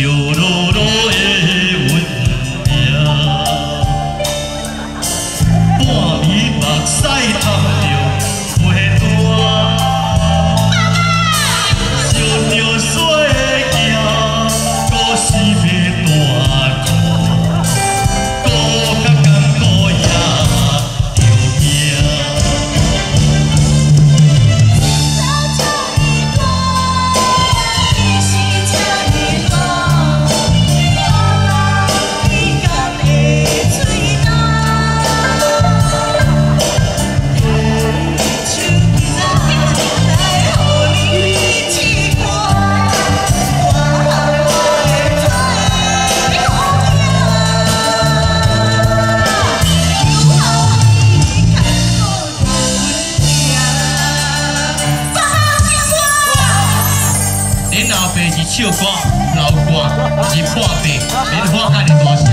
よろ第一首歌，老歌是《破贝》，你听我喊你多谢。